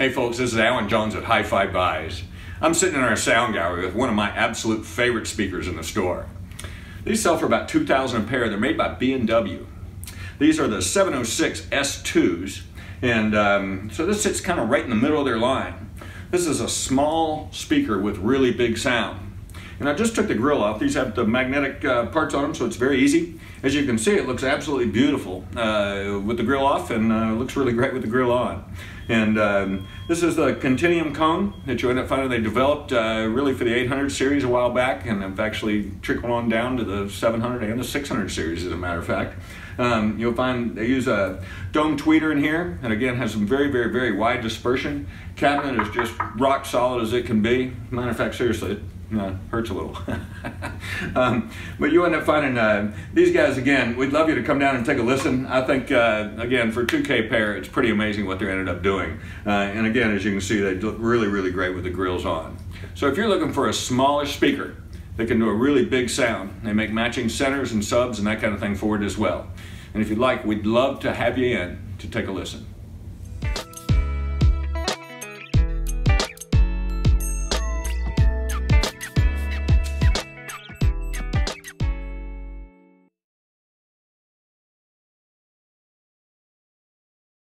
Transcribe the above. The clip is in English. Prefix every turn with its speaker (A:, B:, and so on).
A: Hey folks, this is Alan Jones at Hi-Fi Buys. I'm sitting in our sound gallery with one of my absolute favorite speakers in the store. These sell for about 2000 a pair. They're made by B&W. These are the 706 S2s, and um, so this sits kind of right in the middle of their line. This is a small speaker with really big sound. And I just took the grill off. These have the magnetic uh, parts on them, so it's very easy. As you can see, it looks absolutely beautiful uh, with the grill off and uh, looks really great with the grill on. And um, this is the Continuum cone that you end up finding they developed uh, really for the 800 series a while back and have actually trickled on down to the 700 and the 600 series as a matter of fact. Um, you'll find they use a dome tweeter in here and again has some very, very, very wide dispersion. Cabinet is just rock solid as it can be. Matter of fact, seriously, no, hurts a little. um, but you end up finding uh, these guys again. We'd love you to come down and take a listen. I think uh, again for 2K pair, it's pretty amazing what they ended up doing. Uh, and again, as you can see, they look really, really great with the grills on. So if you're looking for a smaller speaker that can do a really big sound, they make matching centers and subs and that kind of thing for it as well. And if you'd like, we'd love to have you in to take a listen.